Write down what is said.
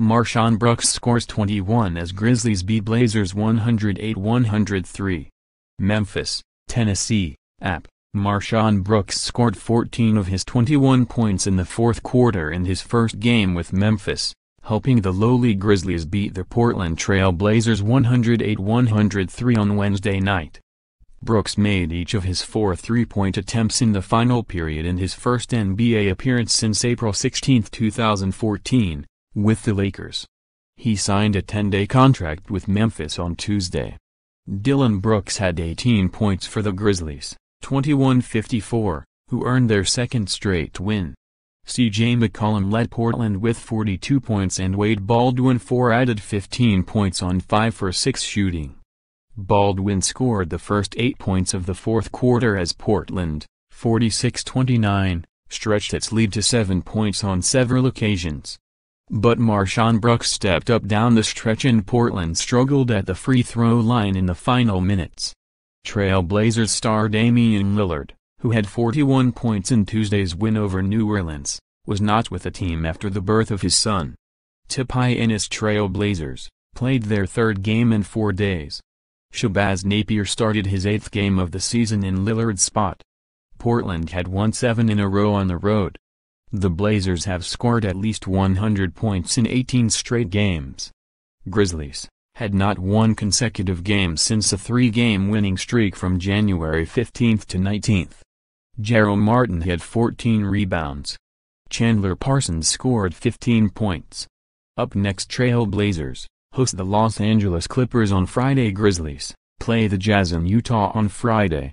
MarShon Brooks scores 21 as Grizzlies beat Blazers 108-103. Memphis, Tennessee, App. MarShon Brooks scored 14 of his 21 points in the fourth quarter in his first game with Memphis, helping the lowly Grizzlies beat the Portland Trail Blazers 108-103 on Wednesday night. Brooks made each of his four three-point attempts in the final period in his first NBA appearance since April 16, 2014, with the Lakers. He signed a 10-day contract with Memphis on Tuesday. Dillon Brooks had 18 points for the Grizzlies. 21-54, who earned their second straight win. C.J. McCollum led Portland with 42 points and Wade Baldwin 4 added 15 points on 5 for 6 shooting. Baldwin scored the first 8 points of the fourth quarter as Portland, 46-29, stretched its lead to 7 points on several occasions. But MarShon Brooks stepped up down the stretch and Portland struggled at the free throw line in the final minutes. Trail Blazers star Damian Lillard, who had 41 points in Tuesday's win over New Orleans, was not with the team after the birth of his son. Tipai and his Trail Blazers, played their third game in four days. Shabazz Napier started his eighth game of the season in Lillard's spot. Portland had won seven in a row on the road. The Blazers have scored at least 100 points in 18 straight games. Grizzlies had not won consecutive games since a three-game winning streak from January 15 to 19. Jerome Martin had 14 rebounds. Chandler Parsons scored 15 points. Up next Trail Blazers, host the Los Angeles Clippers on Friday Grizzlies, play the Jazz in Utah on Friday.